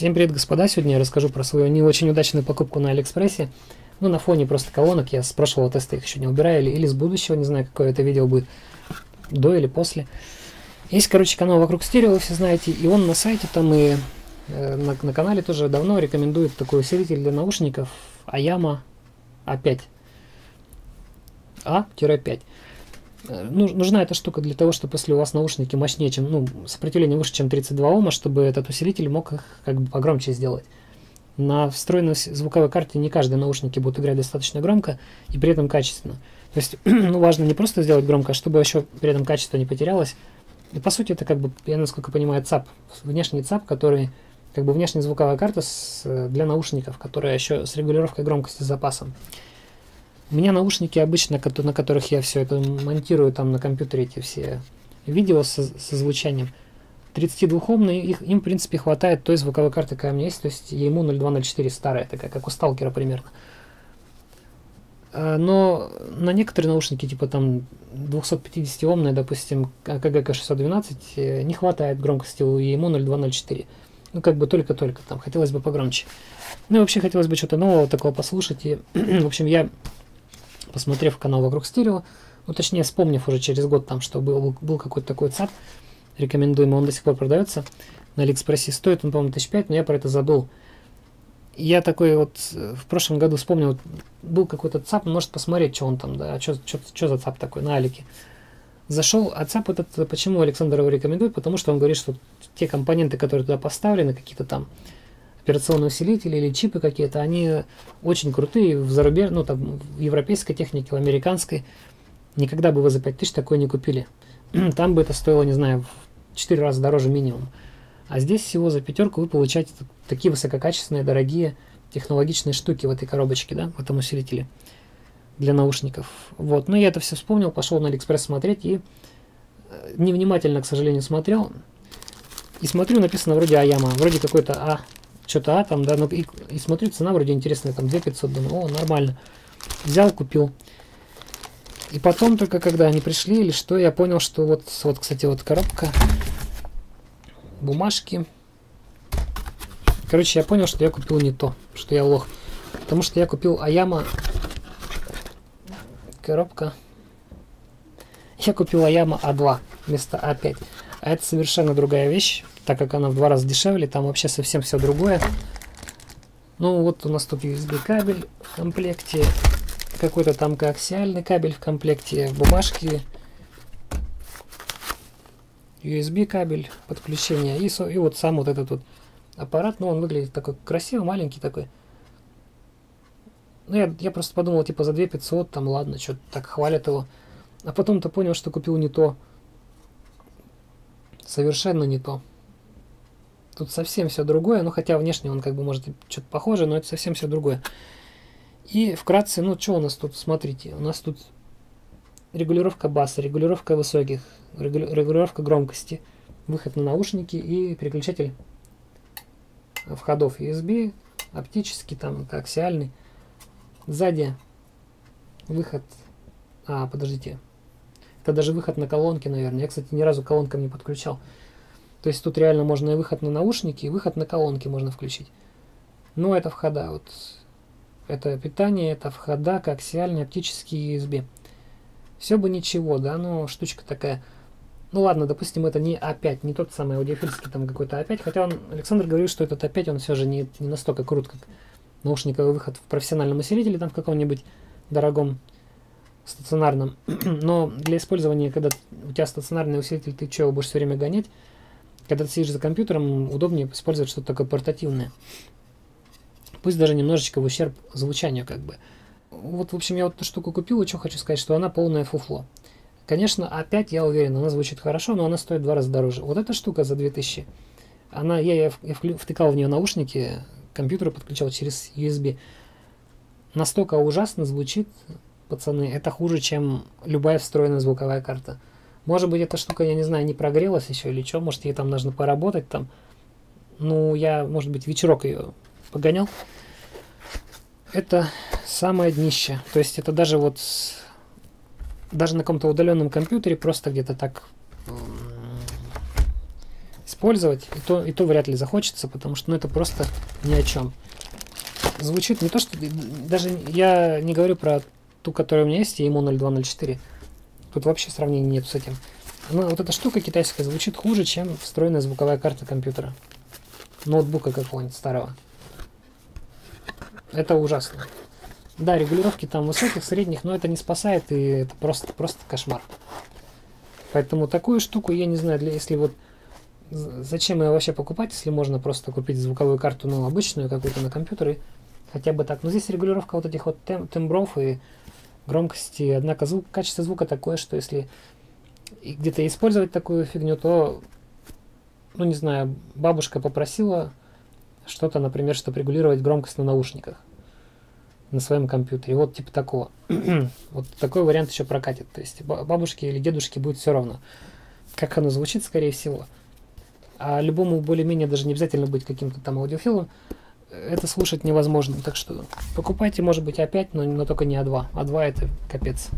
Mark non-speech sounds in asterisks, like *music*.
Всем привет, господа! Сегодня я расскажу про свою не очень удачную покупку на Алиэкспрессе. Ну, на фоне просто колонок, я с прошлого теста их еще не убираю, или, или с будущего, не знаю, какое это видео будет, до или после. Есть, короче, канал «Вокруг стерео», вы все знаете, и он на сайте там и э, на, на канале тоже давно рекомендует такой усилитель для наушников Ayama A5. А-5. Э, нужна эта штука для того, чтобы если у вас наушники мощнее, чем, ну, сопротивление выше, чем 32 Ома, чтобы этот усилитель мог их как бы погромче сделать. На встроенной звуковой карте не каждые наушники будут играть достаточно громко и при этом качественно. То есть, *clears throat* ну, важно не просто сделать громко, а чтобы еще при этом качество не потерялось. И по сути это как бы, я насколько понимаю, ЦАП, внешний ЦАП, который как бы внешняя звуковая карта с, для наушников, которая еще с регулировкой громкости с запасом. У меня наушники обычно, на которых я все это монтирую там на компьютере, эти все видео со, со звучанием. 32-омные, их, им, в принципе, хватает той звуковой карты, какая у меня есть, то есть ему 0204 старая, такая, как у сталкера примерно. А, но на некоторые наушники, типа там 250-омные, допустим, АКГ 612, э, не хватает громкости у ему 0204. Ну, как бы только-только, там, хотелось бы погромче. Ну, и вообще хотелось бы что-то нового такого послушать. И, *clears throat* в общем, я посмотрев канал «Вокруг стерео», ну, точнее, вспомнив уже через год там, что был, был какой-то такой ЦАП, рекомендуемый, он до сих пор продается, на Алиэкспрессе стоит, он, по-моему, 1005, но я про это забыл. Я такой вот э, в прошлом году вспомнил, был какой-то ЦАП, может посмотреть, что он там, да, а что, за ЦАП такой на Алике. Зашел, а ЦАП этот, почему Александр его рекомендует? Потому что он говорит, что те компоненты, которые туда поставлены, какие-то там операционные усилители или чипы какие-то, они очень крутые в зарубеж, ну там в европейской технике, в американской. Никогда бы вы за 5000 такое не купили. *clears throat* Там бы это стоило, не знаю, в 4 раза дороже минимум. А здесь всего за пятерку вы получаете такие высококачественные, дорогие, технологичные штуки в этой коробочке, да, в этом усилителе для наушников. Вот, но я это все вспомнил, пошел на Алиэкспресс смотреть и э, невнимательно, к сожалению, смотрел. И смотрю, написано вроде Aiyima, вроде какой-то А что-то А там, да, ну и, и смотрю, цена вроде интересная, там 2500, думаю, о, нормально. Взял, купил. И потом только, когда они пришли или что, я понял, что вот, вот, кстати, вот коробка, бумажки. Короче, я понял, что я купил не то, что я лох. Потому что я купил Аяма, коробка. Я купил Аяма А2 вместо А5. А это совершенно другая вещь так как она в два раза дешевле, там вообще совсем все другое. Ну вот у нас тут USB кабель в комплекте, какой-то там коаксиальный кабель в комплекте, бумажки, USB кабель подключения и, и вот сам вот этот вот аппарат, ну он выглядит такой красивый, маленький такой. Ну я, я просто подумал, типа за 2500, там ладно, что так хвалят его. А потом-то понял, что купил не то. Совершенно не то. Тут совсем все другое, ну хотя внешне он как бы может что-то похоже, но это совсем все другое. И вкратце, ну что у нас тут, смотрите, у нас тут регулировка баса, регулировка высоких, регулировка громкости, выход на наушники и переключатель входов USB, оптический, там, коаксиальный. Сзади выход, а, подождите, это даже выход на колонки, наверное. Я, кстати, ни разу колонкам не подключал. То есть тут реально можно и выход на наушники, и выход на колонки можно включить. Но это входа. Вот это питание, это входа, коаксиальный, оптический USB. Все бы ничего, да, но штучка такая. Ну ладно, допустим, это не А5, не тот самый аудиофильский там какой-то А5, хотя он, Александр говорил, что этот А5, он все же не, не настолько крут, как наушниковый выход в профессиональном усилителе, там в каком-нибудь дорогом стационарном. *clears throat* Но для использования, когда у тебя стационарный усилитель, ты что, будешь все время гонять, когда ты сидишь за компьютером, удобнее использовать что-то такое портативное. Пусть даже немножечко в ущерб звучанию как бы. Вот, в общем, я вот эту штуку купил, и что хочу сказать, что она полное фуфло. Конечно, опять я уверен, она звучит хорошо, но она стоит в два раза дороже. Вот эта штука за 2000, она, я, я, я втыкал в нее наушники, компьютер подключал через USB. Настолько ужасно звучит, пацаны, это хуже, чем любая встроенная звуковая карта. Может быть, эта штука, я не знаю, не прогрелась еще или что, может, ей там нужно поработать там. Ну, я, может быть, вечерок ее погонял. Это самое днище. То есть это даже вот даже на каком-то удаленном компьютере просто где-то так с использовать, и то, и то вряд ли захочется, потому что ну, это просто ни о чем. Звучит не то, что... Даже я не говорю про ту, которая у меня есть, ему 0204. Тут вообще сравнения нет с этим. Но вот эта штука китайская звучит хуже, чем встроенная звуковая карта компьютера. Ноутбука какого-нибудь старого. Это ужасно. Да, регулировки там высоких, средних, но это не спасает, и это просто, просто кошмар. Поэтому такую штуку, я не знаю, для, если вот зачем ее вообще покупать, если можно просто купить звуковую карту, ну, обычную какую-то на компьютере, хотя бы так. Но здесь регулировка вот этих вот тем, тембров и громкости, однако звук, качество звука такое, что если где-то использовать такую фигню, то, ну, не знаю, бабушка попросила что-то, например, чтобы регулировать громкость на наушниках на своем компьютере. Вот типа такого. *clears throat* вот такой вариант еще прокатит. То есть бабушке или дедушке будет все равно, как оно звучит, скорее всего. А любому более-менее даже не обязательно быть каким-то там аудиофилом, это слушать невозможно. Так что покупайте, может быть, А5, но, но только не А2. А2 это капец.